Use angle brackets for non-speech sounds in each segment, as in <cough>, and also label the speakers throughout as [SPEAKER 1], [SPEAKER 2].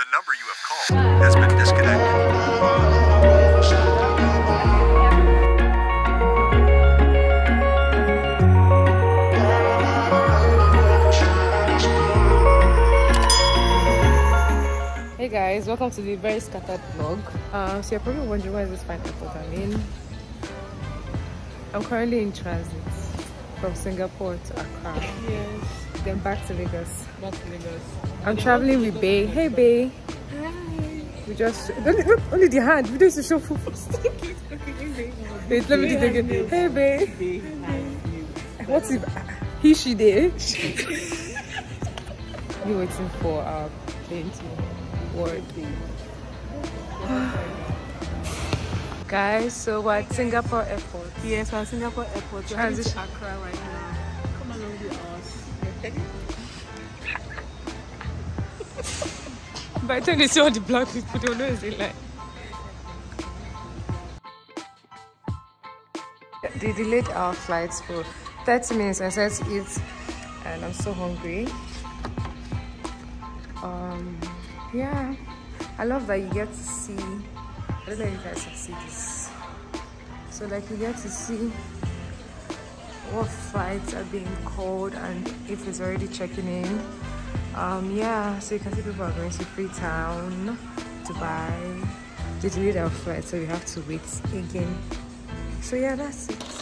[SPEAKER 1] The number you have called has been disconnected.
[SPEAKER 2] Hey guys, welcome to the very scattered vlog. Um, so you're probably wondering why is this fine airport I'm in. I'm currently in transit from Singapore to Accra.
[SPEAKER 3] Yes,
[SPEAKER 2] Then back to Lagos.
[SPEAKER 3] back to Lagos.
[SPEAKER 2] I'm traveling with Bay. Hey Bay. Hi. We just only, only the hand. We don't show full <laughs> Wait, let me do it again. Hey Bay. What's if he she there? We're <laughs> waiting for uh, our plane to board. <sighs> Guys, so we're at Singapore airport.
[SPEAKER 3] Yes, we're at Singapore Airport.
[SPEAKER 2] Transition.
[SPEAKER 3] Accra right now.
[SPEAKER 2] By the time they see all the black people, they'll know it's. They delayed our flights for 30 minutes. I said to eat, and I'm so hungry. Um, yeah, I love that you get to see. I don't know if you guys can see this. So, like, you get to see what flights are being called and if it's already checking in. Um, yeah, so you can see people are going to Freetown, Dubai. They delayed our flight, so we have to wait again. So yeah, that's it.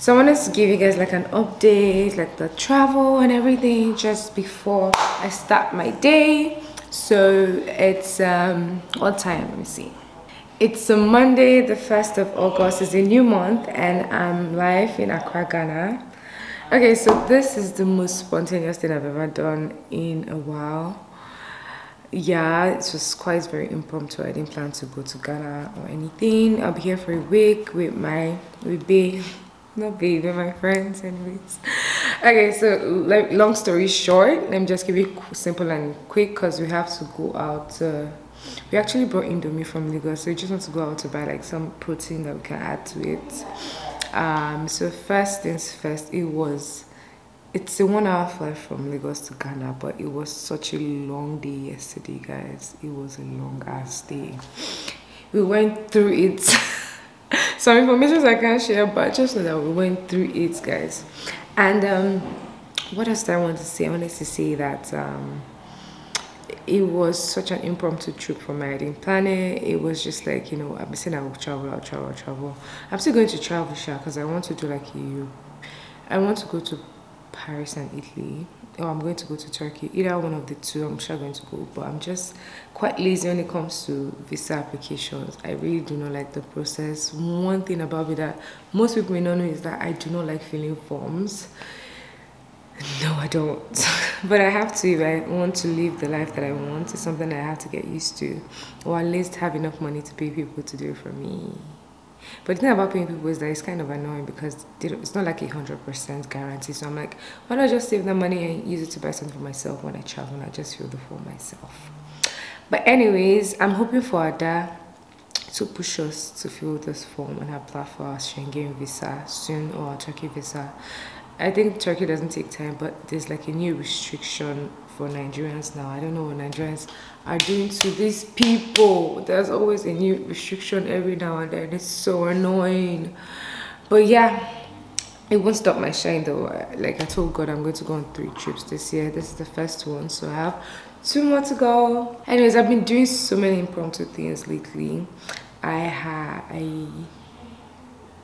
[SPEAKER 2] So I wanted to give you guys like an update, like the travel and everything just before I start my day. So it's um what time? Let me see. It's a Monday, the 1st of August. It's a new month and I'm live in Accra, Ghana. Okay, so this is the most spontaneous thing I've ever done in a while. Yeah, it was quite very impromptu. I didn't plan to go to Ghana or anything. I'll be here for a week with my with babe, not with my friends, anyways. Okay, so like long story short, let me just keep it simple and quick because we have to go out. Uh, we actually brought Indomie from Lagos, so we just want to go out to buy like some protein that we can add to it. Um, so first things first, it was it's a one hour flight from Lagos to Ghana, but it was such a long day yesterday, guys. It was a long ass day. We went through it. <laughs> Some information I can't share, but just know that we went through it, guys. And um, what else did I want to say? I wanted to say that um, it was such an impromptu trip for me. I didn't plan it. It was just like, you know, I've been saying I will travel, I'll travel, I'll travel. I'm still going to travel, Sha, because I want to do like you. I want to go to Paris and Italy. Or I'm going to go to Turkey. Either one of the two, I'm sure going to go. But I'm just quite lazy when it comes to visa applications. I really do not like the process. One thing about me that most people may not know is that I do not like filling forms. No, I don't. <laughs> but I have to if I want to live the life that I want. It's something I have to get used to. Or at least have enough money to pay people to do it for me. But the thing about paying people is that it's kind of annoying because it's not like a hundred percent guarantee. So I'm like, why not just save the money and use it to buy something for myself when I travel and I just fill the form myself. But anyways, I'm hoping for Ada to push us to fill this form and apply for our Schengen visa soon or our Turkey visa. I think Turkey doesn't take time, but there's like a new restriction for Nigerians now. I don't know what Nigerians are doing to these people. There's always a new restriction every now and then. It's so annoying. But yeah, it won't stop my shine though. Like I told God, I'm going to go on three trips this year. This is the first one, so I have two more to go. Anyways, I've been doing so many impromptu things lately. I had I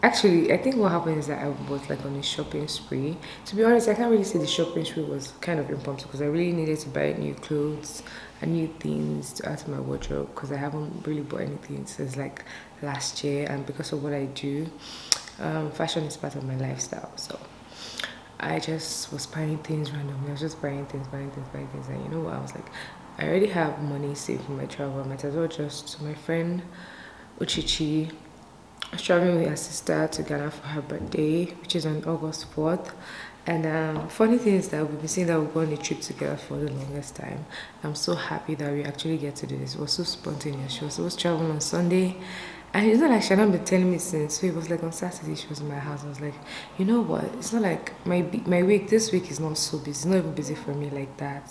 [SPEAKER 2] actually i think what happened is that i was like on a shopping spree. To be honest i can't really say the shopping spree was kind of impromptu because i really needed to buy new clothes and new things to add to my wardrobe because i haven't really bought anything since like last year and because of what i do um, fashion is part of my lifestyle. So i just was buying things randomly. I was just buying things buying things buying things. And you know what? I was like i already have money saved for my travel. I might as well just my friend Uchechi Was traveling with her sister to Ghana for her birthday, which is on August 4th. And um, funny thing is that we've been saying that we're going on a trip together for the longest time. I'm so happy that we actually get to do this. It was so spontaneous. She was supposed to travel on Sunday. And it's not like she hadn't been telling me since. So it was like on Saturday she was in my house. I was like, you know what? It's not like my my week. This week is not so busy. It's not even busy for me like that.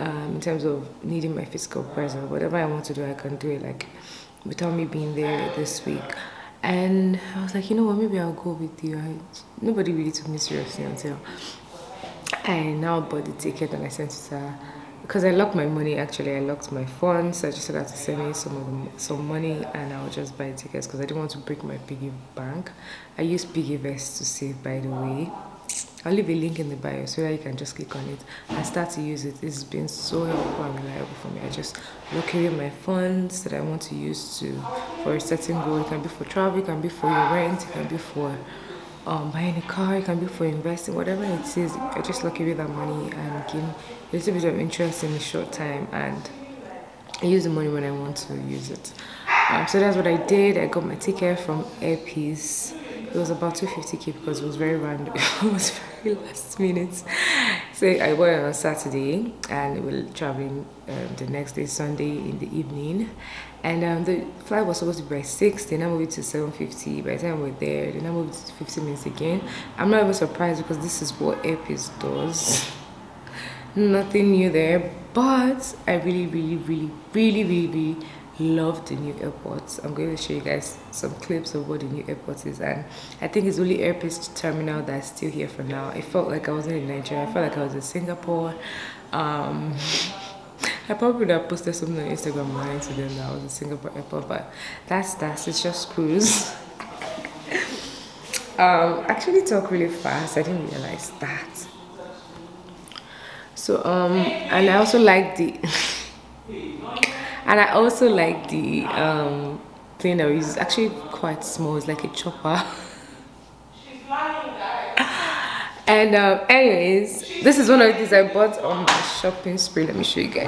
[SPEAKER 2] Um, in terms of needing my physical presence, whatever I want to do, I can do it. Like without me being there this week. And I was like, you know what, maybe I'll go with you. I, nobody really took me seriously until I now bought the ticket and I sent it to her. Because I locked my money, actually, I locked my funds. So I just had to send me some of the, some money and I'll just buy tickets because I didn't want to break my piggy bank. I use piggy Piggyvest to save, by the way. I'll leave a link in the bio so that you can just click on it and start to use it. It's been so helpful and reliable for me. I just lock away my funds that I want to use to for a certain goal. It can be for travel, it can be for your rent, it can be for um, buying a car, it can be for investing, whatever it is. I just lock away that money and gain a little bit of interest in a short time and I use the money when I want to use it. Um, so that's what I did. I got my ticket from Air Peace it was about 250k because it was very random <laughs> it was very <laughs> last minute. So i it on saturday and we were traveling um, the next day sunday in the evening. And um, the flight was supposed to be by 6 then i moved to 7.50 by the time we are there then i moved to 15 minutes again. I'm not even surprised because this is what Air Peace does. <laughs> Nothing new there but i really really really really really, really love the new airport i'm going to show you guys some clips of what the new airport is and i think it's only Air Peace terminal that's still here for now it felt like i wasn't in nigeria i felt like i was in singapore um, <laughs> I probably would have posted something on Instagram lying to them that I was in Singapore airport, but that's that. It's just cruise. <laughs> um, actually talk really fast. I didn't realize that. So um, and I also like the. <laughs> and I also like the um, thing it's actually quite small. It's like a chopper. She's lying, guys. And um, anyways, this is one of the things I bought on my shopping spree. Let me show you guys.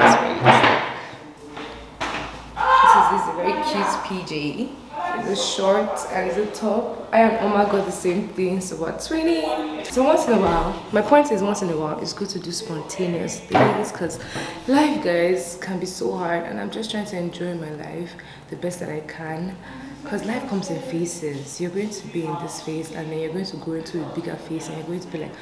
[SPEAKER 2] This is this very cute PJ. It's shorts and the top. I and Oma got the same thing, so about 20. So once in a while, my point is once in a while, it's good to do spontaneous things because life, guys, can be so hard and I'm just trying to enjoy my life the best that I can because life comes in phases. You're going to be in this phase and then you're going to go into a bigger phase and you're going to be like,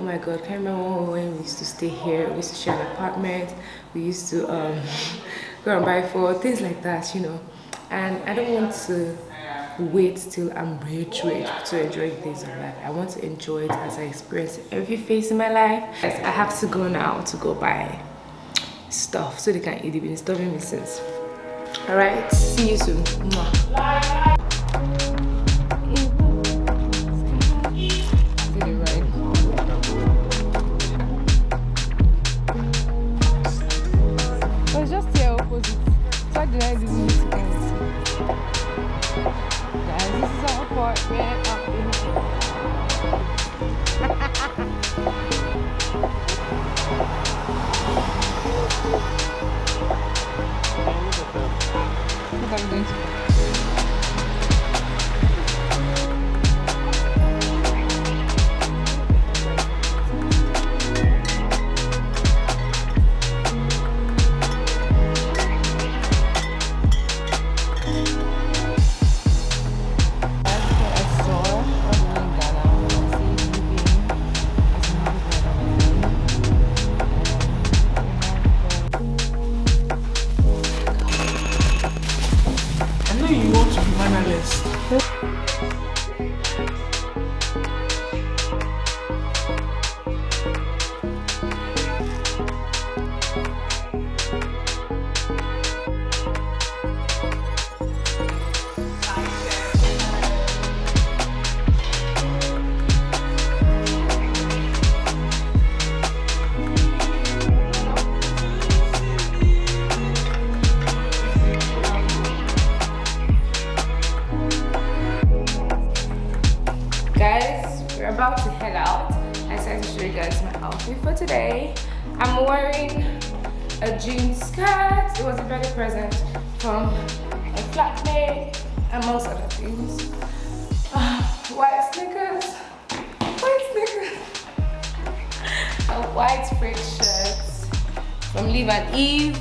[SPEAKER 2] oh my god, can you remember when we used to stay here? We used to share an apartment. We used to um, <laughs> go and buy food, things like that, you know and I don't want to wait till I'm rich rich to enjoy things of life. I want to enjoy it as I experience every phase in my life. I have to go now to go buy stuff so they can eat it. Been stopping me since. Alright, see you soon. Mwah. A jean skirt. It was a birthday present from a flatmate, amongst other things. Uh, white sneakers. White sneakers. a white frayed shirt from Live and Eve.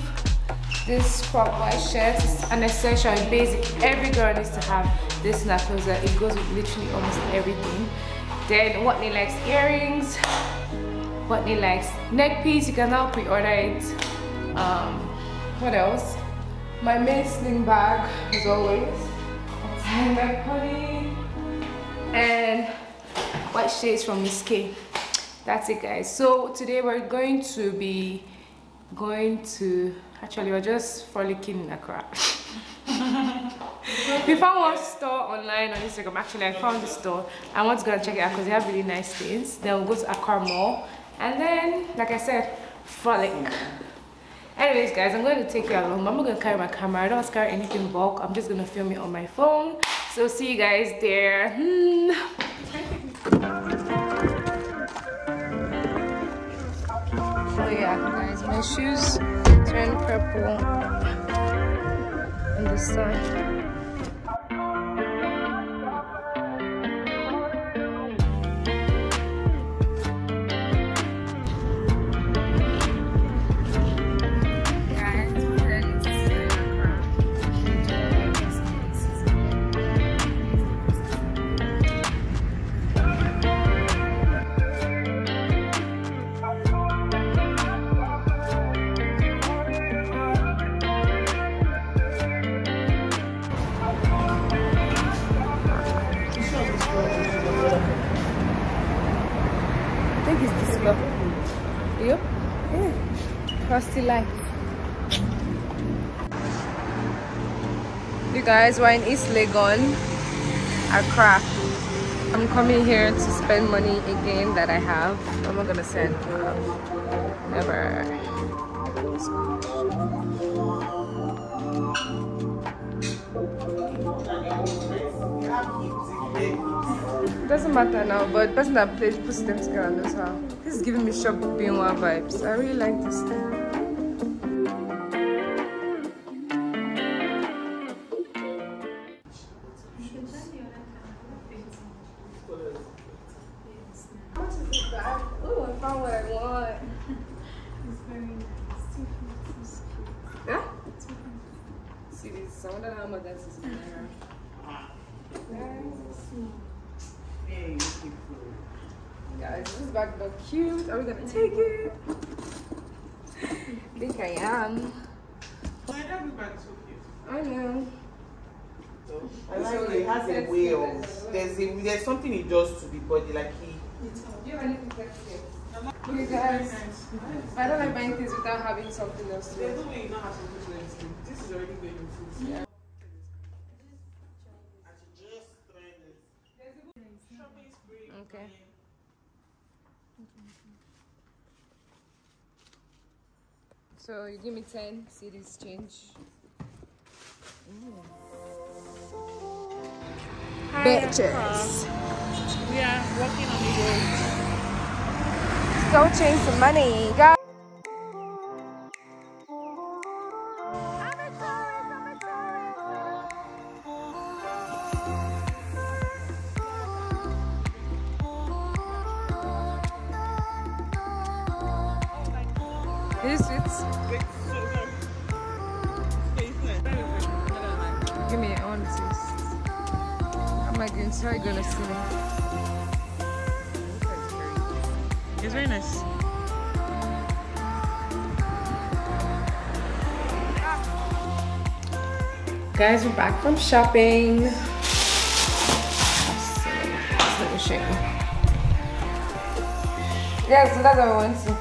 [SPEAKER 2] This crop white shirt is an essential and basic. Every girl needs to have this knuckles. It goes with literally almost everything. Then Watney likes earrings. Watney likes neck piece. You can now pre-order it. Um, what else? My main sling bag, as always. A tie my pony. And white shades from Miss K. That's it guys. So today we're going to be going to actually we're just frolicking in Accra. <laughs> we found one store online on Instagram. Actually, I found the store. I want to go and check it out because they have really nice things. Then we'll go to Accra Mall. And then, like I said, frolic. Anyways, guys, I'm going to take you along. I'm not going to carry my camera. I don't carry anything bulk. I'm just going to film it on my phone. So see you guys there. Oh yeah, guys, my shoes turn purple in the sun. Guys, we're in East Legon. I'm coming here to spend money again that I have. I'm not gonna send. Never. It doesn't matter now, but the person that plays puts them together knows how. This is giving me shop being one vibes. I really like this thing. You have? Okay, guys. I don't like buying things without having something else to
[SPEAKER 4] there's no way you know how to do this. This is already going in food.
[SPEAKER 2] Yeah.
[SPEAKER 4] I should try this.
[SPEAKER 2] Okay. So you give me 10 cities change. Bitches.
[SPEAKER 3] We are working on the road.
[SPEAKER 2] Go change some money. Go. Is it sweet?
[SPEAKER 4] Wait, so no. Okay, it's.
[SPEAKER 2] Give me, I want to my goodness, how are you gonna see me?
[SPEAKER 3] It's very nice.
[SPEAKER 2] Guys, we're back from shopping. So that's what I want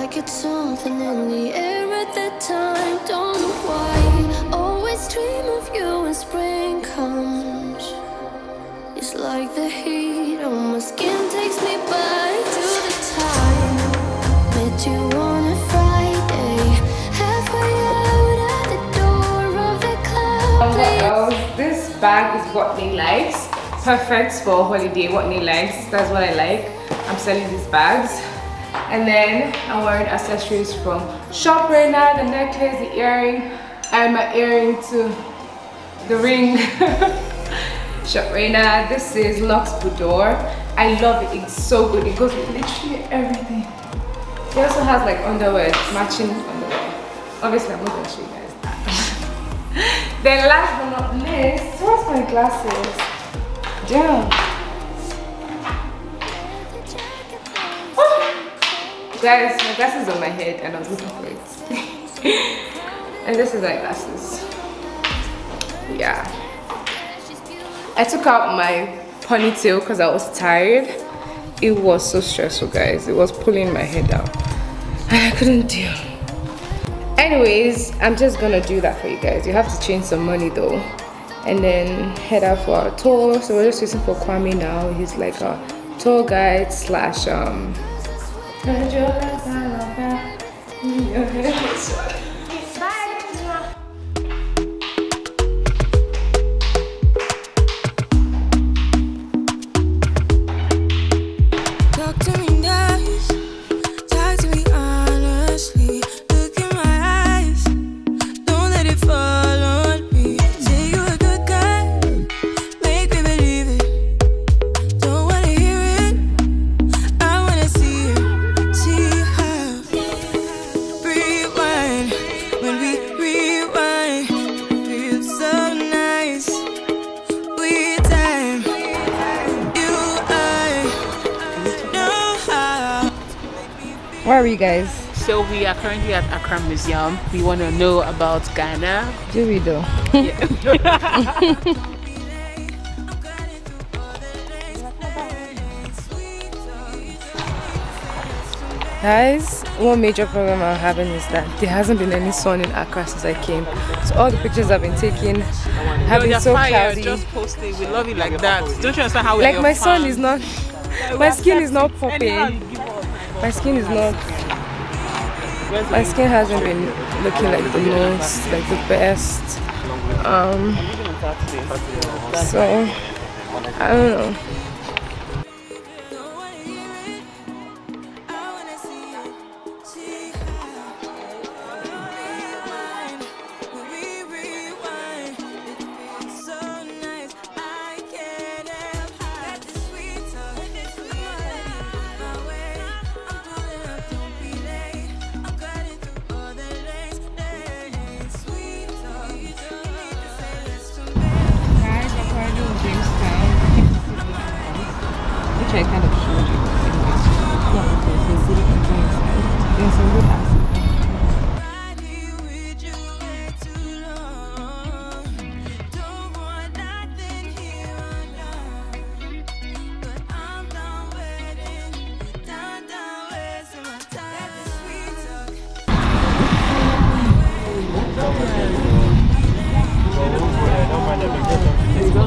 [SPEAKER 5] Like it's something in the air at that time. Don't know why. Always dream of you when spring comes. It's like the heat on my skin takes me back to the time. Met you on a Friday. Halfway out at the door of the club.
[SPEAKER 2] Oh, else? This bag is what they likes. Perfect for holiday. What they likes. That's what I like. I'm selling these bags. And then I'm wearing accessories from Shop right now. The necklace, the earring, and my earring too. The ring. <laughs> Shop right now. This is Lux Boudoir. I love it. It's so good. It goes with literally everything. It also has like underwear, matching underwear. Obviously, I'm not gonna show you guys that. <laughs> then last but not least, where's my glasses? Damn. Guys, my glasses on my head and I was looking for it. and this is my glasses. Yeah. I took out my ponytail because I was tired. It was so stressful, guys. It was pulling my head down. And I couldn't deal. Anyways, I'm just gonna do that for you guys. You have to change some money though. And then head out for our tour. So we're just waiting for Kwame now. He's like a tour guide slash um
[SPEAKER 5] I don't know.
[SPEAKER 3] I don't currently at Accra Museum. We want to know about Ghana.
[SPEAKER 2] Do we do? <laughs> Guys, one major problem I'm having is that there hasn't been any sun in Accra since I came. So all the pictures I've been taking have
[SPEAKER 3] Yo,
[SPEAKER 2] been
[SPEAKER 3] you're
[SPEAKER 2] so
[SPEAKER 3] fire.
[SPEAKER 2] cloudy.
[SPEAKER 3] Just post it. We love it like that. Don't you understand how we're
[SPEAKER 2] Like my sun is not, <laughs> my skin is not popping.
[SPEAKER 3] you give us.
[SPEAKER 2] My skin is not, my skin hasn't been looking like the most, like the best. Um, so I don't know.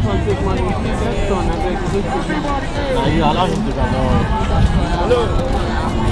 [SPEAKER 5] You
[SPEAKER 6] allow him to come.
[SPEAKER 2] You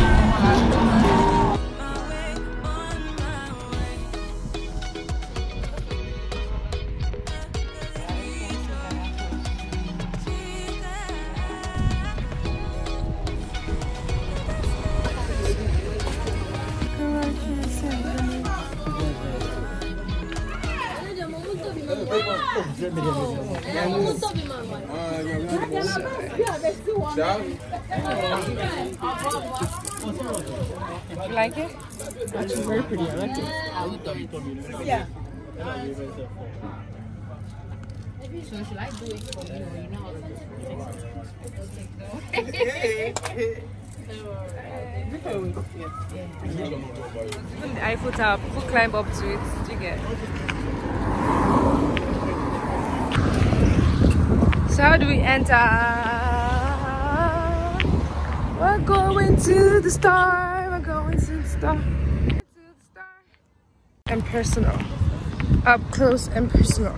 [SPEAKER 4] Yeah.
[SPEAKER 7] So should I do it for you? or You know.
[SPEAKER 2] Even the Eiffel Tower, people climb up to it. Do you get? So how do we enter? We're going to the star. We're going to the star. And personal. Up close and personal.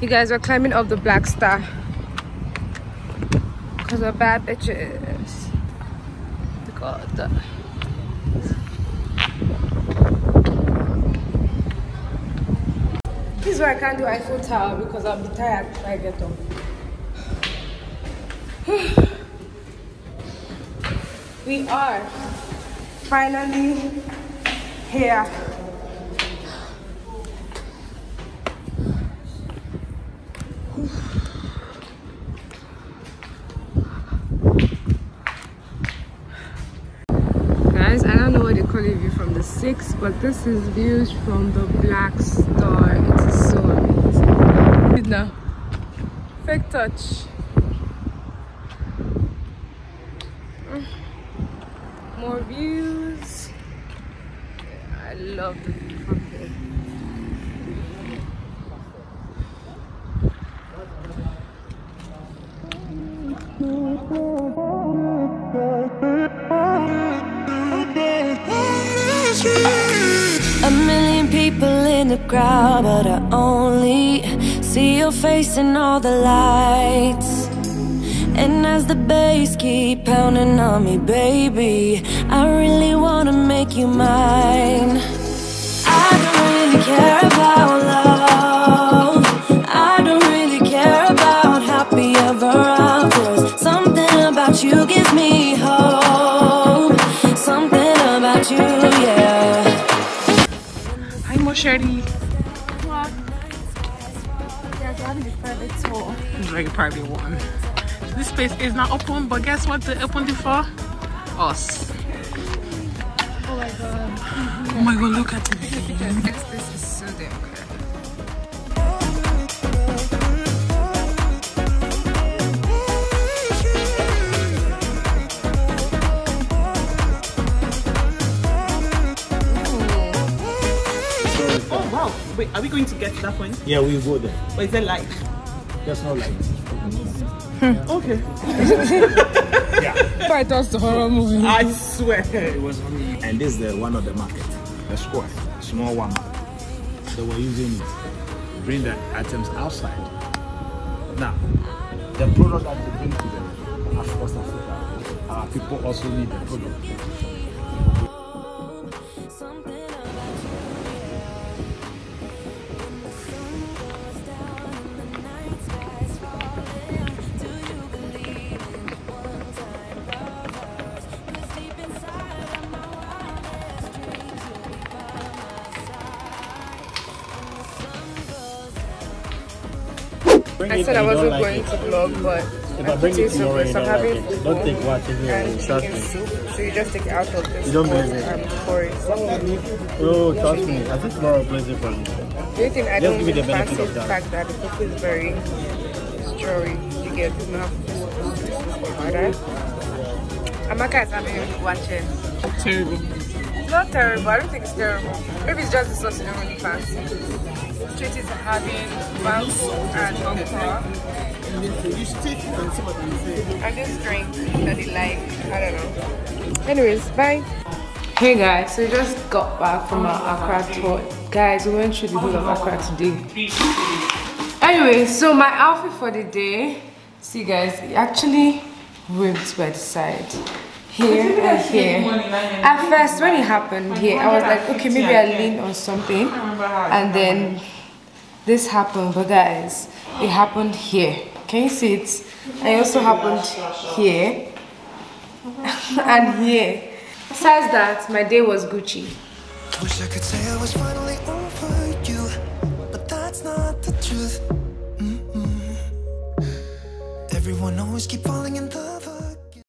[SPEAKER 2] You guys are climbing up the black star. Because we're bad bitches. God. This is why I can't do Eiffel Tower because I'll be tired if I get up. <sighs> we are finally here. 6 but this is views from the black star. It's so amazing now fake touch.
[SPEAKER 6] A million people in the crowd, but I only see your face in all the lights. And as the bass keep pounding on me, baby, I really wanna make you mine. I don't really care about love. I don't really care about happy ever afters. Something about you gives me
[SPEAKER 7] Hi, Mosheri. It's very private one. This space is not open, but guess what? They opened it for us. Oh my god! Oh my god! Look at.
[SPEAKER 2] This, this is so damn
[SPEAKER 4] wow. Wait, are we going to get to that point?
[SPEAKER 8] Yeah, we will go there.
[SPEAKER 4] Or is there light?
[SPEAKER 8] There's no light.
[SPEAKER 4] Okay. Hmm.
[SPEAKER 8] Yeah. <laughs>
[SPEAKER 2] Fight us the horror movie.
[SPEAKER 4] I swear.
[SPEAKER 8] It was only. And this is the one of the market, the square, small one. They were using it bring the items outside. Now, the product that they bring to them, of course, Africa, our people also need the product.
[SPEAKER 2] I said I
[SPEAKER 8] and you don't
[SPEAKER 2] wasn't
[SPEAKER 8] like
[SPEAKER 2] going
[SPEAKER 8] it.
[SPEAKER 2] to vlog, but
[SPEAKER 8] If
[SPEAKER 2] I
[SPEAKER 8] I bring
[SPEAKER 2] put
[SPEAKER 8] it
[SPEAKER 2] it
[SPEAKER 8] tomorrow,
[SPEAKER 2] super,
[SPEAKER 8] you
[SPEAKER 2] so I'm
[SPEAKER 8] don't like
[SPEAKER 2] having
[SPEAKER 8] it. Don't take what you do.
[SPEAKER 2] and
[SPEAKER 8] Trust
[SPEAKER 2] chicken
[SPEAKER 8] me.
[SPEAKER 2] soup. So you just take it out of this
[SPEAKER 8] You don't believe it.
[SPEAKER 2] and pour it.
[SPEAKER 8] Oh, oh, trust me. I think tomorrow will place it for you.
[SPEAKER 2] The only thing I
[SPEAKER 8] Just
[SPEAKER 2] don't
[SPEAKER 8] give the
[SPEAKER 2] fancy is the fact that the fufu is very strawy. You get enough like that. Amaka is having watching.
[SPEAKER 7] Terrible.
[SPEAKER 2] It's not terrible. I don't think it's terrible. Maybe it's just the sauce you don't really fancy. Street is having mango and okra.
[SPEAKER 4] You should take it and see what they
[SPEAKER 2] and this drink that they like. I don't know. Anyways, bye. Hey guys, so we just got back from our Accra tour. Guys, we went through the whole of Accra today. Anyway, so my outfit for the day, see guys, it actually ripped by the side. Here and here. At first, when it happened here, I was like, okay, maybe I lean on something. And then this happened but guys it happened here. Can you see it? And it also happened here. <laughs> And here. Besides that my day was gucci.
[SPEAKER 9] Wish i could say i was finally over you but that's not the truth. Mm -mm. everyone always keep falling in love.